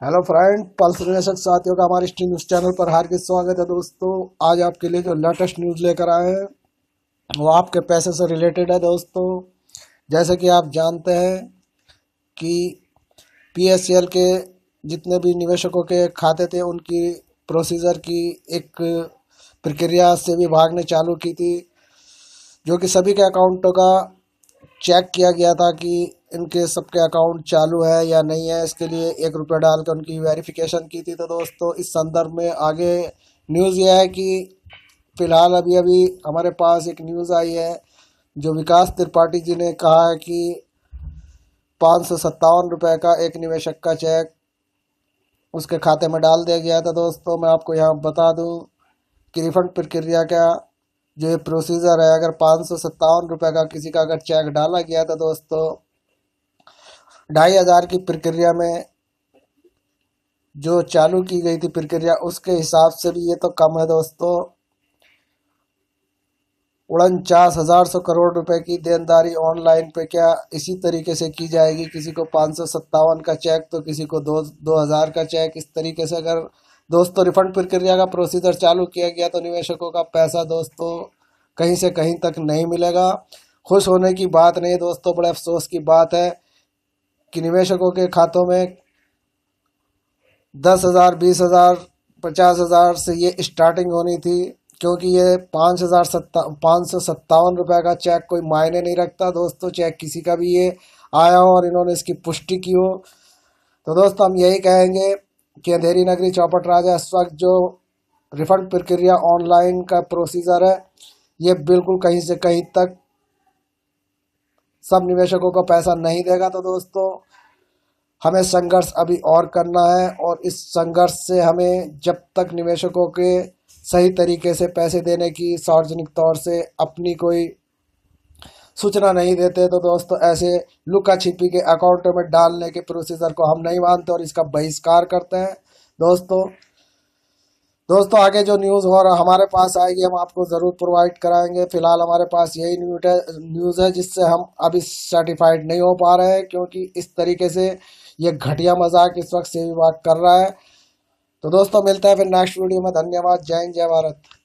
Hello friend pulse निवेशक साथियों का हमारे न्यूज़ चैनल पर हार्दिक स्वागत है दोस्तों। आज आपके लिए जो लेटेस्ट न्यूज़ लेकर आए हैं, वो आपके पैसे से रिलेटेड है दोस्तों। जैसे कि आप जानते हैं कि पीएसएल के जितने भी निवेशकों के खाते थे, उनकी प्रोसीजर की एक प्रक्रिया से विभाग ने चालू की थी, जो कि सभी के अकाउंटों का चेक किया गया था कि इनके सबके अकाउंट चालू है या नहीं है, इसके लिए एक रुपये डालकर उनकी वेरिफिकेशन की थी। तो दोस्तों, इस संदर्भ में आगे न्यूज़ यह है कि फ़िलहाल अभी अभी हमारे पास एक न्यूज़ आई है, जो विकास त्रिपाठी जी ने कहा है कि पाँच सौ सत्तावन रुपये का एक निवेशक का चेक उसके खाते में डाल दिया गया था दोस्तों, मैं आपको यहाँ बता दूँ कि रिफंड प्रक्रिया का जो ये प्रोसीजर है, अगर पाँच सौ सत्तावन रुपये का किसी का अगर चेक डाला गया था दोस्तों ढाई हज़ार की प्रक्रिया में जो चालू की गई थी प्रक्रिया, उसके हिसाब से भी ये तो कम है दोस्तों। उनचास हज़ार सौ करोड़ रुपए की देनदारी ऑनलाइन पे क्या इसी तरीके से की जाएगी? किसी को पाँच सौ सत्तावन का चेक तो किसी को दो दो हज़ार का चेक। इस तरीके से अगर दोस्तों रिफंड प्रक्रिया का प्रोसीजर चालू किया गया तो निवेशकों का पैसा दोस्तों कहीं से कहीं तक नहीं मिलेगा। खुश होने की बात नहीं, दोस्तों, बड़े अफसोस की बात है। कि निवेशकों के खातों में दस हज़ार, बीस हज़ार, पचास हज़ार से ये स्टार्टिंग होनी थी, क्योंकि ये पाँच हज़ार सत्ता, पाँच सौ सत्तावन रुपये का चेक कोई मायने नहीं रखता। दोस्तों चेक किसी का भी ये आया हो और इन्होंने इसकी पुष्टि की हो। तो दोस्तों, हम यही कहेंगे कि अंधेरी नगरी चौपट राजा इस वक्त जो रिफंड प्रक्रिया ऑनलाइन का प्रोसीजर है, ये बिल्कुल कहीं से कहीं तक सब निवेशकों को पैसा नहीं देगा तो दोस्तों, हमें संघर्ष अभी और करना है और इस संघर्ष से हमें जब तक निवेशकों के सही तरीके से पैसे देने की सार्वजनिक तौर से अपनी कोई सूचना नहीं देते तो दोस्तों ऐसे लुका छिपी के अकाउंटों में डालने के प्रोसीजर को हम नहीं मानते और इसका बहिष्कार करते हैं। दोस्तों दोस्तों, आगे जो न्यूज़ हो रहा, हमारे पास आएगी, हम आपको ज़रूर प्रोवाइड कराएँगे। फ़िलहाल हमारे पास यही न्यूट है न्यूज़ है जिससे हम अभी सर्टिफाइड नहीं हो पा रहे हैं, क्योंकि इस तरीके से ये घटिया मज़ाक इस वक्त से विभाग कर रहा है। तो दोस्तों, मिलते हैं फिर नेक्स्ट वीडियो में। धन्यवाद। जय हिंद, जय भारत।